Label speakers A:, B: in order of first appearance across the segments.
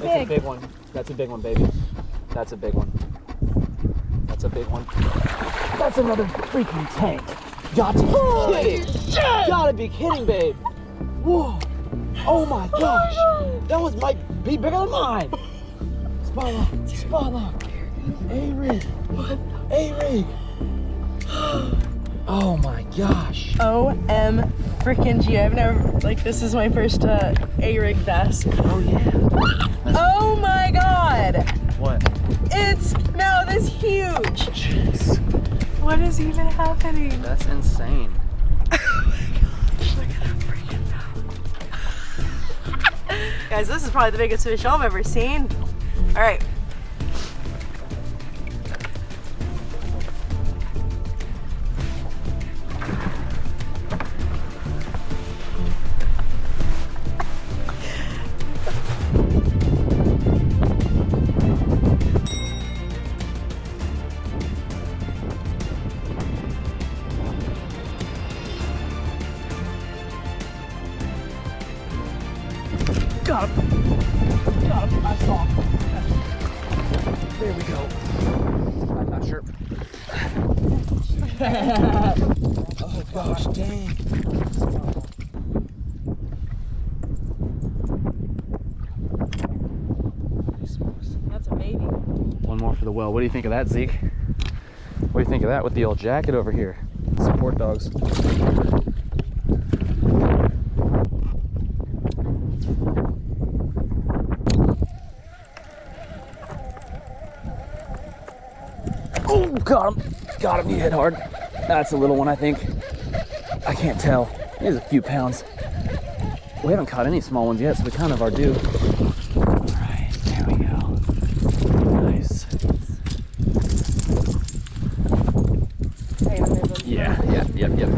A: lay down
B: That's a
A: big.
B: big one. That's a big one, baby. That's a big one. That's a big one. That's another freaking tank. Got to be kidding. Gotta be kidding, babe. Whoa. Oh my gosh. That was might be bigger than mine. Spotlock. Spotlock. A-Rig. A-Rig. Oh my gosh.
A: OM freaking G. I've never, like, this is my first uh, A-rig bass.
B: Oh yeah.
A: Oh!
B: What?
A: Its mouth is huge! Jeez. What is even happening?
B: That's insane.
A: Oh Guys, this is probably the biggest fish I've ever seen. All right.
B: One more for the well. What do you think of that, Zeke? What do you think of that with the old jacket over here? Support dogs. Oh, got him. Got him. He hit hard. That's a little one, I think. I can't tell. He's a few pounds. We haven't caught any small ones yet, so we kind of are due. All right, there we go. Nice. Yeah, yeah, yep, yep.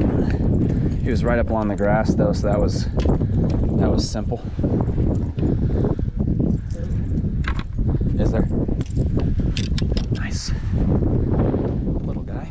B: He was right up along the grass though, so that was that was simple. Is there? Nice. Little guy.